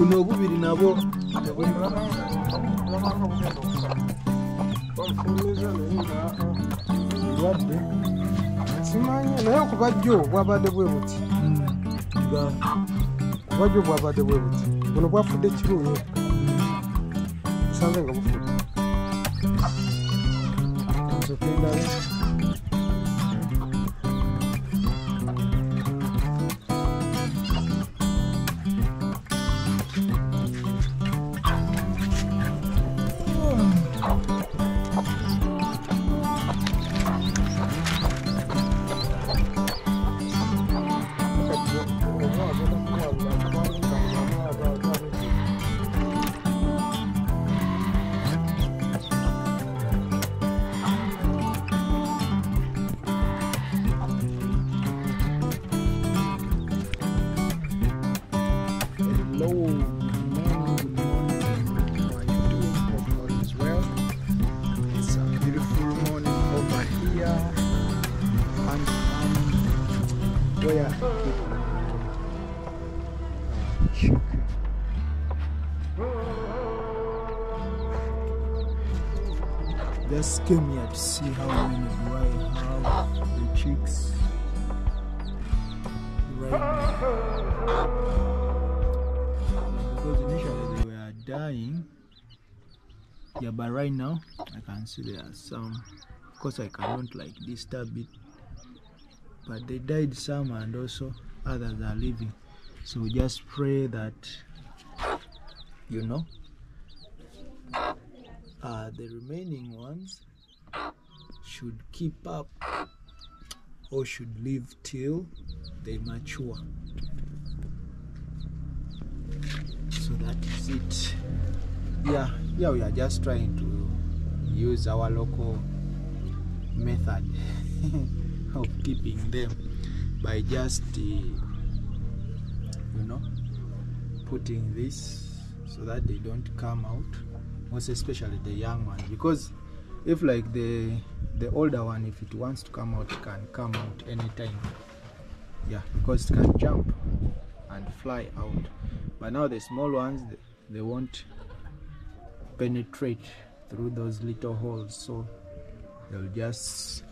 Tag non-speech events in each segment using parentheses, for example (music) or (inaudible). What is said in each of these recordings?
buno obubiri nabo Ndwadde. Simanyi naye okuba jjo bwabadde bwe buti. nga Kuba jjo bwabadde bwe buti. Buno bwafudde kiruuyo. Busanze nga bufudde. Nsooke ndabe. Just came here to see how many do I have the chicks right now because initially they were dying. Yeah, but right now I can see there are some. Of course, I cannot like disturb it, but they died some, and also others are living. So we just pray that you know uh, the remaining ones should keep up or should live till they mature. so that is it yeah yeah we are just trying to use our local method (laughs) of keeping them by just uh, you know putting this so that they don't come out most especially the young one because if like the the older one if it wants to come out can come out anytime. Yeah because it can jump and fly out. But now the small ones th- they won't penetrate through those little holes so they'll just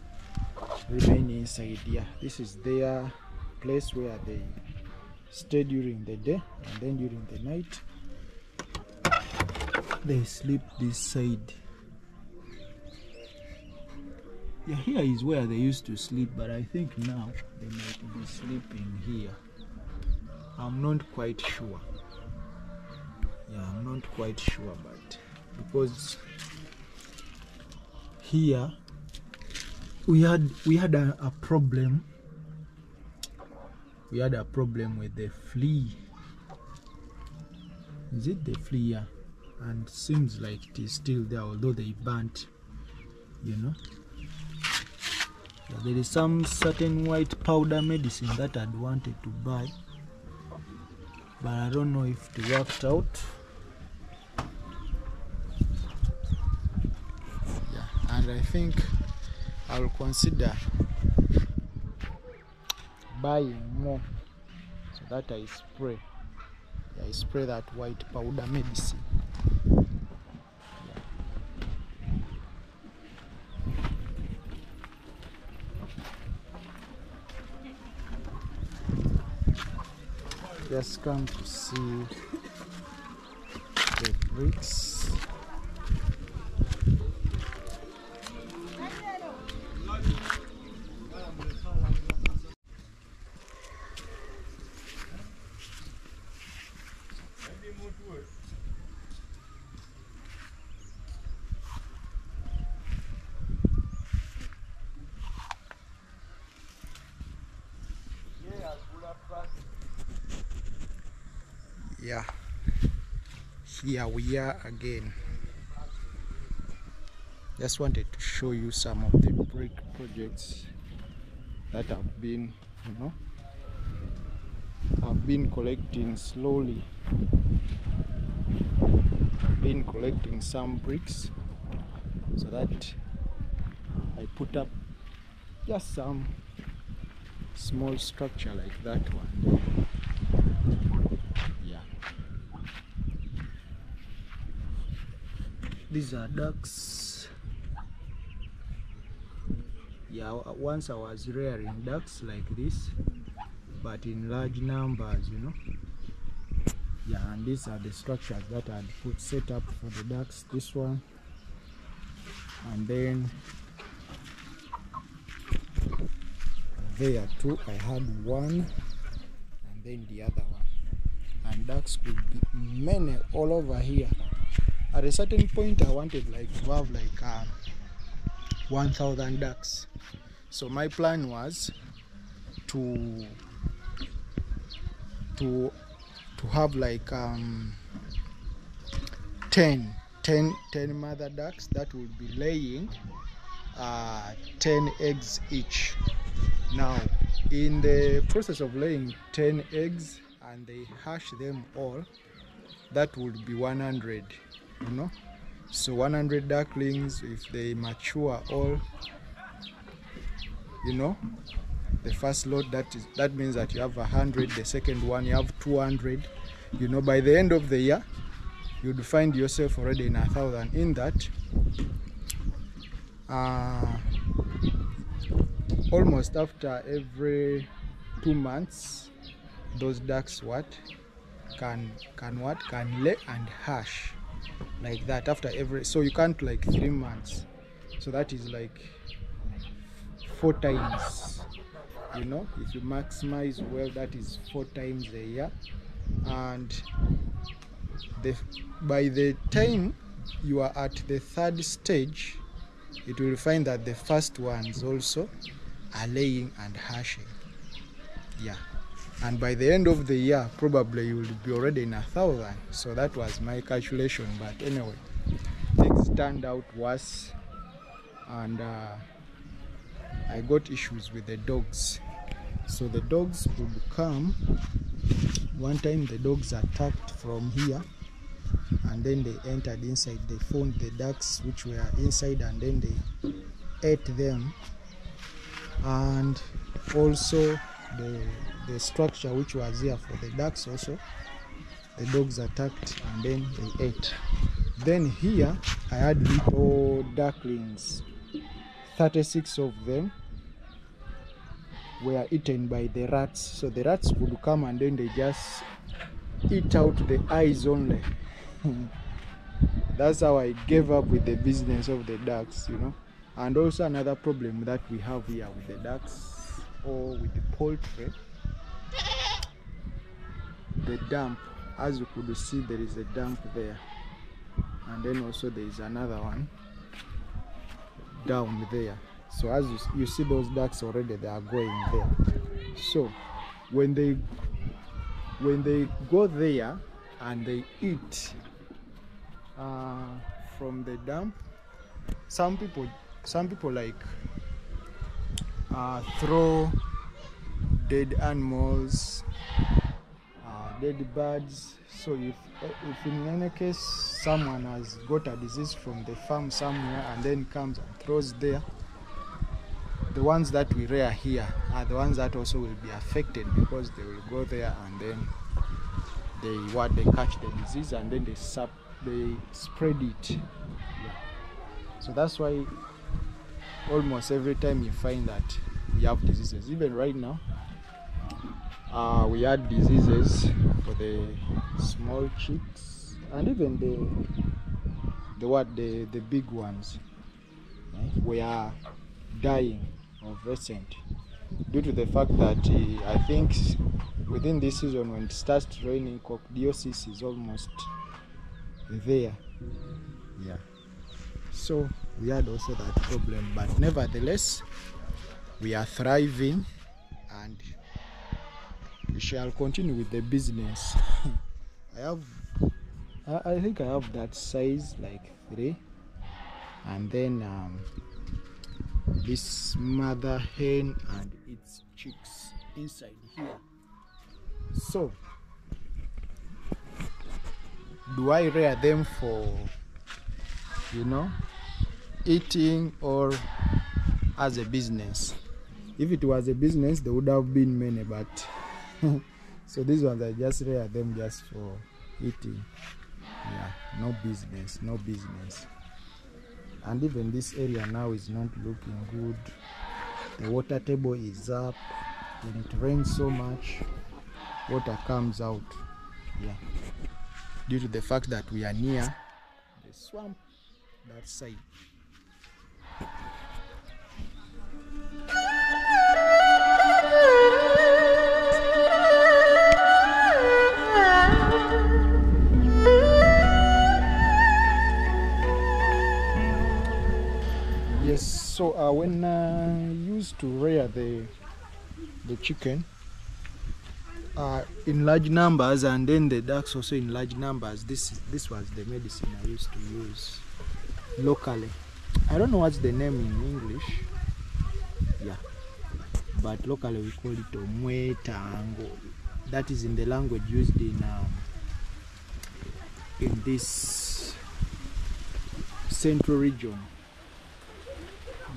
remain inside. Yeah this is their place where they stay during the day and then during the night they sleep this side. Yeah here is where they used to sleep but i think now they might be sleeping here. I'm not quite sure. Yeah i'm not quite sure but because here we had we had a, a problem. We had a problem with the flea. Is it the flea? Yeah and seems like it is still there although they burnt you know there is some certain white powder medicine that i'd wanted to buy but I don't know if it worked out. Yeah, and I think I'll consider buying more so that I spray. I spray that white powder medicine. Just come to see the bricks. Yeah, here we are again. Just wanted to show you some of the brick projects that have been, you know, I've been collecting slowly. Been collecting some bricks so that I put up just some small structure like that one yeah these are ducks. Yeah once i was rearing ducks like this but in large numbers you know. Yeah and these are the structures that i'd put set up for the ducks this one. And then there too i had one and then the other one. And ducks could be many all over here at a certain point i wanted like to have like um, 1000 ducks. So my plan was to to to have like um 10 10 10 mother ducks that would be laying uh 10 eggs each. Now in the process of laying 10 eggs and they hash them all that would be 100 you know. So 100 ducklings if they mature all you know the first lot that is that means that you have 100 the second one you have 200 you know. By the end of the year you'd find yourself already in a thousand. In that uh, almost after every two months those ducks what? Can can what? Can lay and hash like that after every so you can't like three months. So that is like four times you know if you maximize well that is four times a year. And the by the time you are at the third stage it will find that the first ones also are laying and hashing. Yeah and by the end of the year probably you will be already in a thousand. So that was my calculation but anyway things turned out worse. And uh, i got issues with the dogs. So the dogs would come. One time the dogs attacked from here and then they entered inside. They found the ducks which were inside and then they ate them. And also the the structure which was here for the ducks also the dogs attacked and then they ate. Then here i had little ducklings. 36 of them were eaten by the rats. So the rats would come and then they just eat out the eyes only. (laughs) That's how i gave up with the business of the ducks you know. And also another problem that we have here with the ducks or with the poultry the dump as you could see there is a dump there. And then also there is another one down there. So as you, you see those ducks already they are going there. So when they when they go there and they eat uh, from the dump some people some people like uh, throw dead animals uh, dead birds so if if in any case someone has got a disease from the farm somewhere and then comes and throws there the ones that we rear here are the ones that also will be affected because they will go there and then they what they catch the disease and then they sup, they spread it yeah. so that's why almost every time you find that we have diseases even right now uh, we had diseases for the small chicks and even the the what the the big ones. We are dying of recent due to the fact that uh, I think within this season when it starts raining coccidiosis is almost there. Yeah. So we had also that problem but nevertheless we are thriving and shall continue with the business. (laughs) I have I, I think i have that size like three. And then um, this mother hen and its chicks inside here. So do i rear them for you know eating or as a business. If it was a business, there would have been many, but (laughs) so these ones I just rear them just for eating. Yeah, no business, no business. And even this area now is not looking good. The water table is up. When it rains so much, water comes out. Yeah, due to the fact that we are near the swamp that side. Chicken uh, in large numbers and then the ducks also in large numbers, this this was the medicine I used to use locally. I don't know what's the name in English. Yeah, but locally we call it omwetango. That is in the language used in um, in this central region.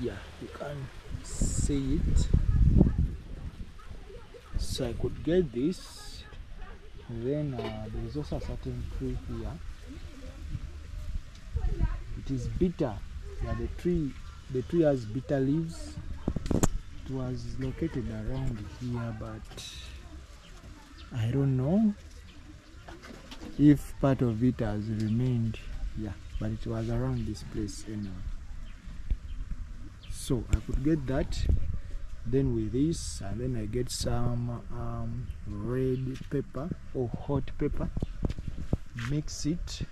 Yeah, you can see it. So I could get this. Then uh, there is also a certain tree here. It is bitter. Yeah, the tree the tree has bitter leaves. It was located around here, but I don't know if part of it has remained. Yeah, but it was around this place anyway. So I could get that. Then with this, and then I get some um, red pepper or hot pepper. Mix it,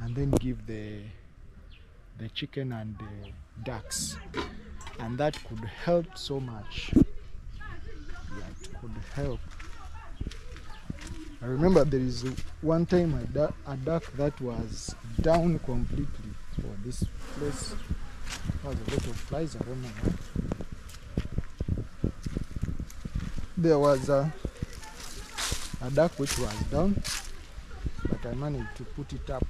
and then give the the chicken and the ducks, and that could help so much. That could help. I remember there is one time a, a duck that was down completely for this place. There was a lot of flies, I don't know why. There was a, a duck which was down, but I managed to put it up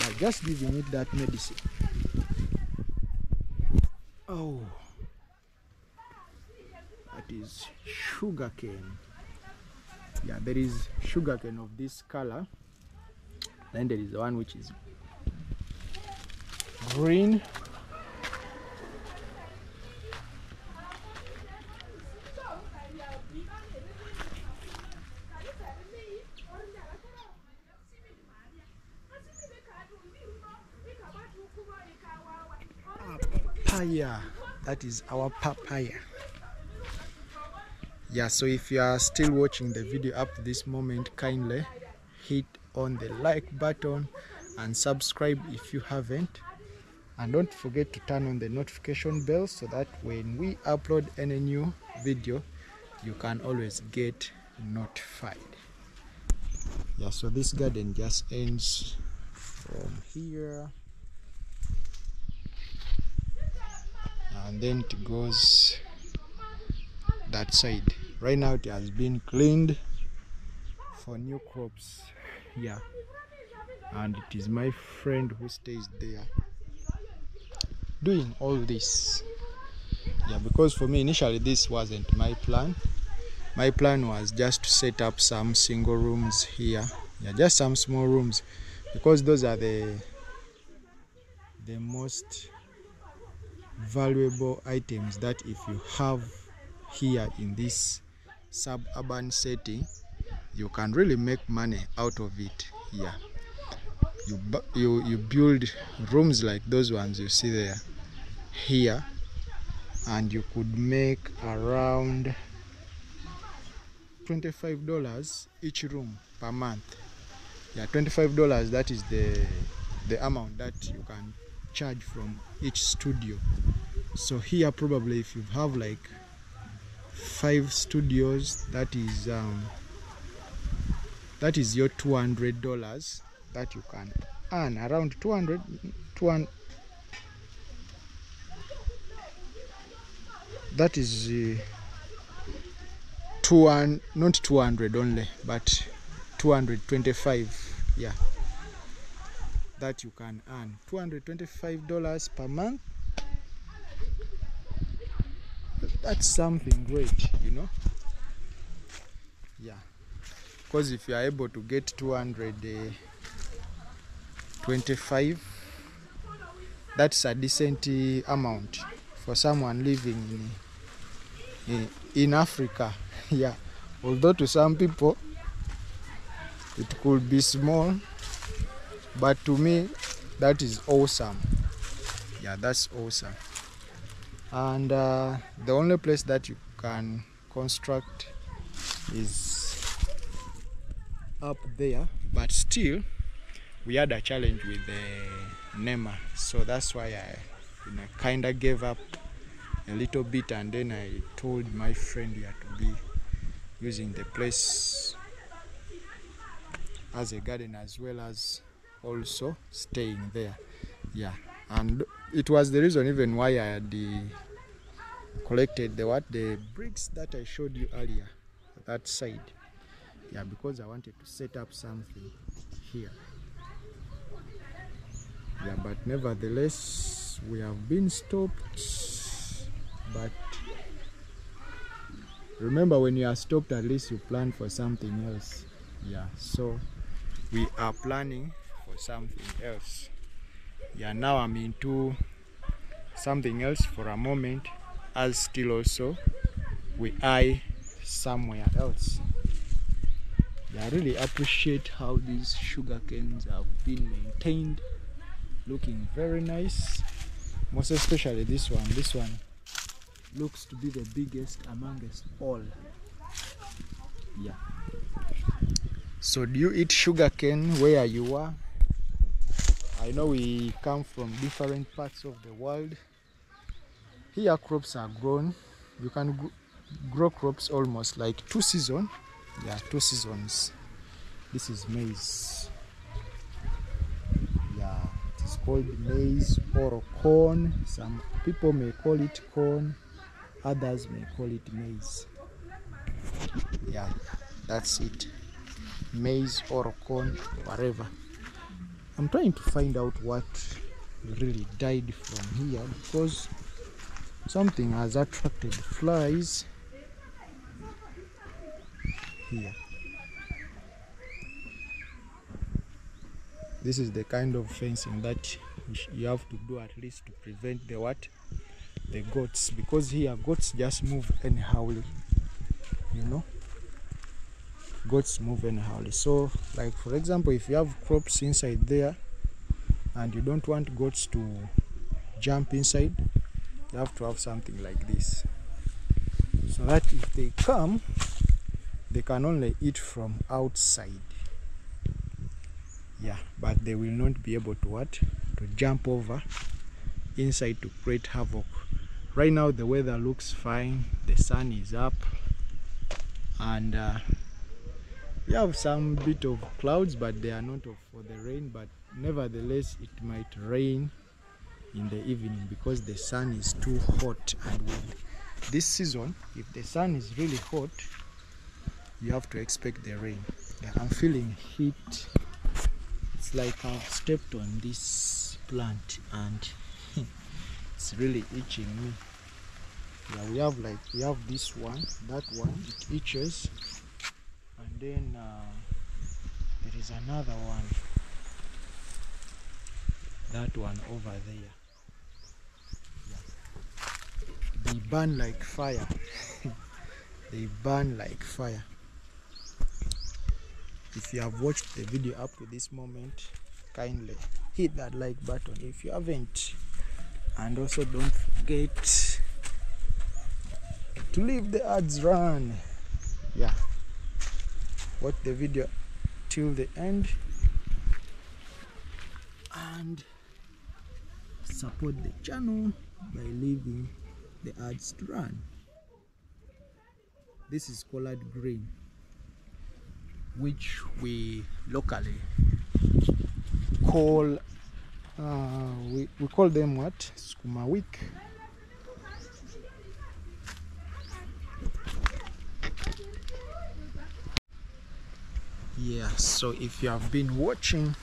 by just giving it that medicine. Oh, that is sugar cane. Yeah, there is sugar cane of this color. Then there is the one which is green. Papaya. That is our papaya. Yeah, so if you are still watching the video up to this moment, kindly hit on the like button and subscribe if you haven't. And don't forget to turn on the notification bell so that when we upload any new video, you can always get notified. Yeah, so this garden just ends from here and then it goes that side. Right now, it has been cleaned for new crops. Yeah, and it is my friend who stays there doing all this. Yeah, because for me, initially, this wasn't my plan. My plan was just to set up some single rooms here. Yeah, just some small rooms because those are the the most valuable items that if you have here in this suburban setting you can really make money out of it here. You you you build rooms like those ones you see there here and you could make around $25 each room per month. Yeah $25 that is the the amount that you can charge from each studio so here probably if you have like five studios that is um that is your 200 dollars that you can earn. Around 200 200 that is uh, 200 not 200 only but 225 yeah that you can earn. $225 per month that's something great you know? Yeah. Because if you are able to get 225 that's a decent uh, amount for someone living in in, in africa. (laughs) Yeah. Although to some people it could be small but to me that is awesome. Yeah that's awesome and uh, the only place that you can construct is up there but still we had a challenge with the NEMA. So that's why I you know, kind of gave up a little bit and then I told my friend here to be using the place as a garden as well as also staying there. Yeah. And it was the reason even why I had the collected the what the bricks that I showed you earlier that side. Yeah because I wanted to set up something here. Yeah but nevertheless we have been stopped but remember when you are stopped at least you plan for something else. Yeah so we are planning for something else. Yeah now i'm into something else for a moment as still also we eye somewhere else. I really appreciate how these sugar canes have been maintained looking very nice. Most especially this one. This one looks to be the biggest amongst all. Yeah. So do you eat sugar cane where you are? I know we come from different parts of the world here crops are grown. You can grow crops almost like two season. Yeah two seasons. This is maize. Yeah it is called maize or corn. Some people may call it corn. Others may call it maize. Yeah that's it. Maize or corn whatever. I'm trying to find out what really died from here because something has attracted flies. Here. This is the kind of fencing that you have to do at least to prevent the what? The goats because here goats just move anyhow you know? Goats move anyhow. So like for example if you have crops inside there and you don't want goats to jump inside you have to have something like this. So that if they come they can only eat from outside. Yeah but they will not be able to what? To jump over inside to create havoc. Right now the weather looks fine. The sun is up. And uh, we have some bit of clouds but they are not for the rain. But nevertheless it might rain in the evening because the sun is too hot and with this season if the sun is really hot you have to expect the rain. Yeah, i'm feeling heat. It's like i've stepped on this plant and (laughs) it's really itching me. Yeah we have like we have this one that one it itches. And then uh, there is another one. That one over there yeah. they burn like fire. (laughs) They burn like fire. If you have watched the video up to this moment kindly hit that like button. If you haven't and also don't forget to leave the ads run. Yeah. Watch the video till the end. And support the channel by leaving the ads to run this is collard green which we locally call uh, we, we call them what? Sukuma wiki. Yeah so if you have been watching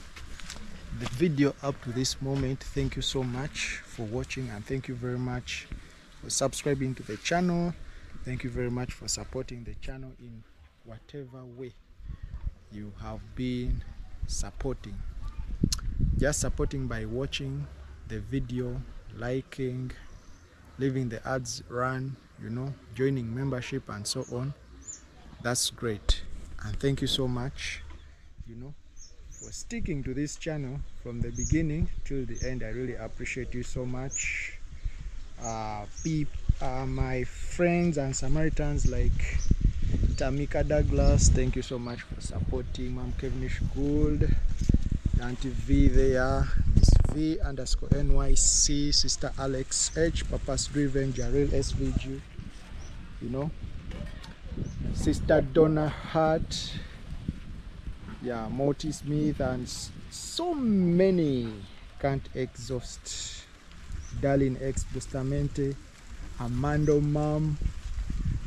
the video up to this moment thank you so much for watching and thank you very much for subscribing to the channel. Thank you very much for supporting the channel in whatever way you have been supporting. Just supporting by watching the video liking leaving the ads run you know joining membership and so on. That's great. And thank you so much you know for sticking to this channel from the beginning till the end. I really appreciate you so much uh, peep, uh my friends and samaritans like tamika douglas thank you so much for supporting mam kevinish gould auntie v there miss v underscore nyc sister alex h papas driven jaril svg you know. Sister donna hart yeah Morty Smith and so many can't exhaust darling X Bustamante Amando mom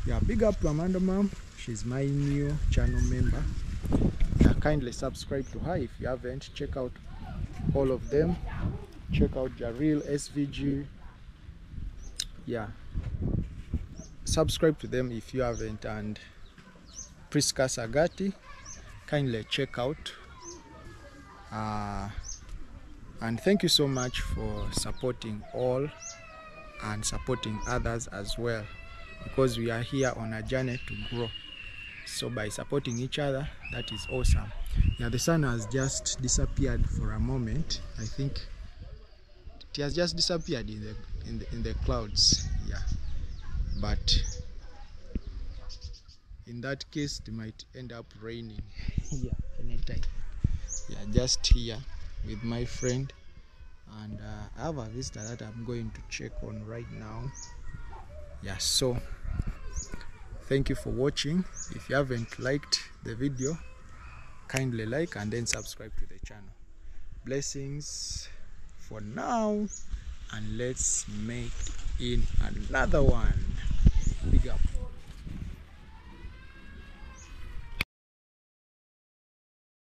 yeah big up to Amando mom she's my new channel member. Yeah kindly subscribe to her if you haven't. Check out all of them. Check out Jaril SVG yeah. Subscribe to them if you haven't and Priska Sagati. Kindly check out uh, and thank you so much for supporting all and supporting others as well because we are here on a journey to grow. So by supporting each other that is awesome. Yeah the sun has just disappeared for a moment i think. It has just disappeared in the in the, in the clouds yeah. But in that case it might end up raining. (laughs) Yeah anytime. Yeah just here with my friend. And uh, i have a visitor that i'm going to check on right now. Yeah so thank you for watching. If you haven't liked the video kindly like and then subscribe to the channel. Blessings for now and let's make in another one